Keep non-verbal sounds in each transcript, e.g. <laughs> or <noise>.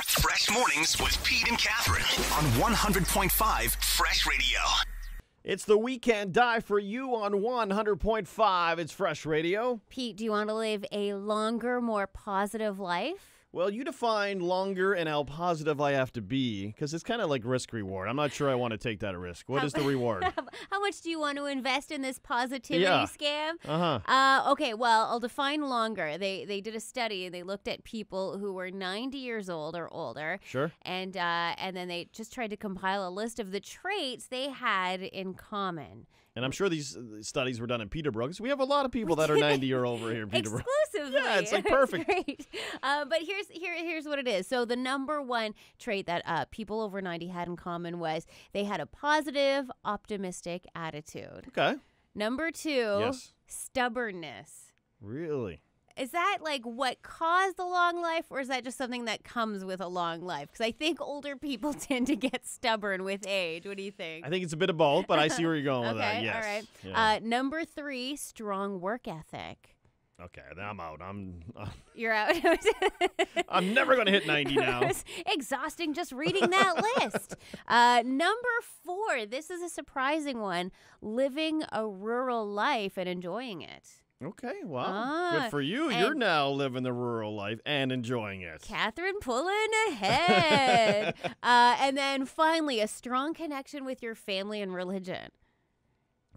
Fresh mornings with Pete and Catherine on 100.5 Fresh Radio. It's the weekend die for you on 100.5. It's Fresh Radio. Pete, do you want to live a longer, more positive life? Well, you define longer and how positive I have to be because it's kind of like risk reward. I'm not sure I want to take that risk. What is <laughs> the reward? How much do you want to invest in this positivity Yeah. scam? Uh huh. Uh, okay, well, I'll define longer. They they did a study and they looked at people who were 90 years old or older, Sure. and uh, and then they just tried to compile a list of the traits they had in common. And I'm sure these uh, studies were done in Peterborough because we have a lot of people that are <laughs> 90 year over here in Peterborough. Exclusively. Yeah, it's, like, <laughs> That's perfect. Uh, but here's here here's what it is. So the number one trait that uh, people over 90 had in common was they had a positive, optimistic attitude. Okay. Number two, Yes. stubbornness. Really? Is that like what caused the long life, or is that just something that comes with a long life? Because I think older people <laughs> tend to get stubborn with age. What do you think? I think it's a bit of both, but I see where you're going with that. <laughs> Yes. all right. Yeah. Uh, number three, strong work ethic. okay, then I'm out. I'm <laughs> You're out. I'm never going to hit 90 now. It's exhausting just reading that list. Uh, number four, this is a surprising one living a rural life and enjoying it. Okay, well, Ah, good for you. You're now living the rural life and enjoying it. Catherine pulling ahead. <laughs> uh, and then finally, a strong connection with your family and religion.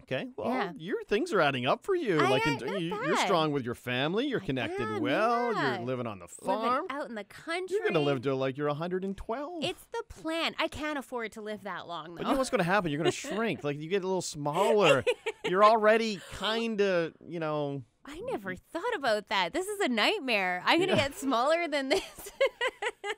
Okay, well, Yeah. your things are adding up for you. I- like, you, you're strong with your family. You're connected am, well. yeah. You're living on the Living farm. out in the country. You're gonna live to like you're 112. It's the plan. I can't afford to live that long, though. but you know what's gonna happen? You're gonna shrink. Like you get a little smaller. <laughs> you're already kind of, you know. I never thought about that. This is a nightmare. I'm going to get smaller than this. <laughs>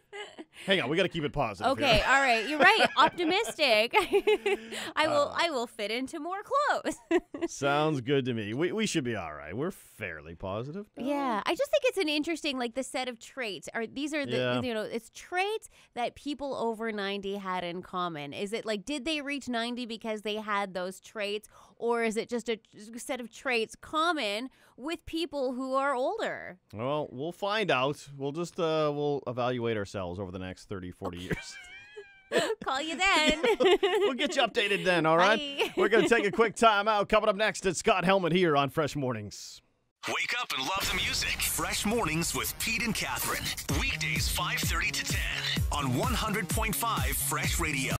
Hang on, we got to keep it positive. Okay, here. all right. You're right. <laughs> Optimistic. <laughs> I will Uh. I will fit into more clothes. <laughs> Sounds good to me. We we should be all right. We're fairly positive. yeah. I just think it's an interesting like the set of traits. Are these are the Yeah. you know, it's traits that people over 90 had in common. Is it like did they reach 90 because they had those traits or is it just a set of traits common with people who are older? Well, we'll find out. We'll just uh we'll evaluate ourselves over the next 30, 40 years. <laughs> <laughs> Call you <laughs> then. we'll get you updated then, all right? Bye. We're going to take a quick time out. Coming up next, it's Scott Helman here on Fresh Mornings. Wake up and love the music. Fresh mornings with Pete and Catherine. Weekdays 5:30 to 10 on 100.5 Fresh Radio.